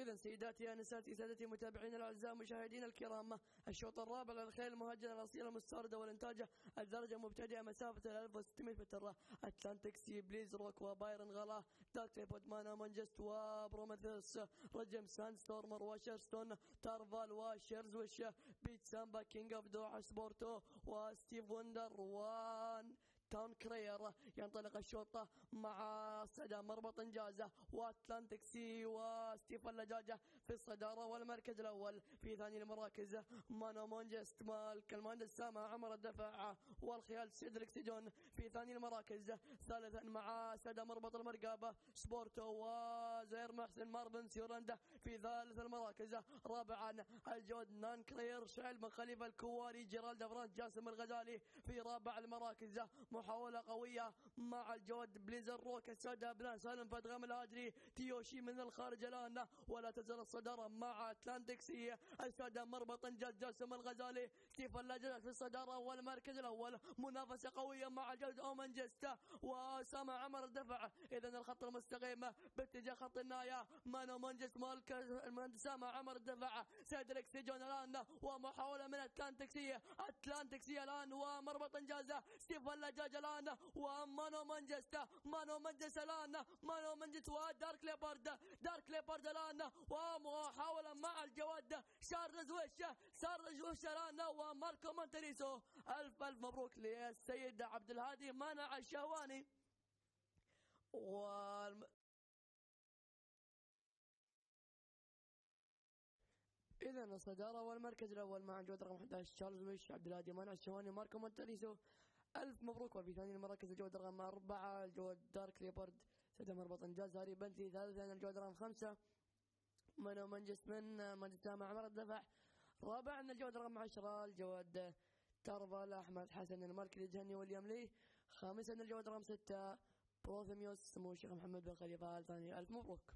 إذا سيداتي أنساتي سادتي متابعين الأعزاء مشاهدينا الكرام الشوط الرابع للخيل المهجنة الأصيلة المستوردة والإنتاج الدرجة مبتدئة مسافة 1600 متر أتلانتيك سي بليز روك وبايرن غلا دارك ليبود مانا مانجست وبروميثيوس رجم ساند ستورمر وشيرستون تارفال وشيرز وش بيت سامبا كينج أوف دوحة سبورتو وستيف وندر وان تاون كرير ينطلق الشوط مع صدى مربط انجازه وأتلانتيك سي وستيفن لجاجة في الصدارة والمركز الأول. في ثاني المراكز مانو مونجست مالك. المهندس سامع عمر الدفع والخيال سيدريك سيجون. في ثاني المراكز ثالثا مع سدى مربط المرقابه سبورتو وزير محسن ماربن سيورندا في ثالث المراكز رابعا الجود نان كرير شعل بن خليفه الكواري جيرالد فرانس جاسم الغزالي. في رابع المراكز محاولة قوية مع الجود بليزر روك السادة بلان سالم فدغم الهاجري تيوشي من الخارج الآن ولا تزال الصدارة مع اتلانتكسي السادة مربط انجاز جاسم الغزالي. ستيفن لاجل في الصدارة والمركز الأول. منافسة قوية مع الجود أومن جستا وسامع عمر الدفع. إذا الخط المستقيم باتجاه خط النهاية مانو منجس مالك سامع عمر الدفع. سيدريك سيجون الآن ومحاولة من اتلانتكسي اتلانتكسي الآن ومربط انجازه ستيفن لاجل الان ومانو منجستا مانو منجس الان مانو منجس ودارك ليبرد دارك ليبرد الان ومحاولة مع الجواد شارلز وش شارلز وش الان وماركو مونتريسو ألف ألف مبروك للسيد عبد الهادي منع الشهواني والم... إذا الصدارة والمركز الأول مع جود رقم 11 تشارلز ويش عبد الهادي منع الشهواني ماركو مونتريسو ألف مبروك. وفي ثاني المراكز الجواد رقم أربعة الجواد دارك ليبرد سدى مربط إنجاز هاري بنتلي ثالثا الجواد رقم خمسة. منو منجس من مجلس سامع عمر الدفع. رابعا الجواد رقم عشرة الجواد تربل أحمد حسن المركزي جهني واليوم لي. خامسا الجواد رقم ستة بروثيميوس سمو الشيخ محمد بن خليفة. الثاني ألف مبروك.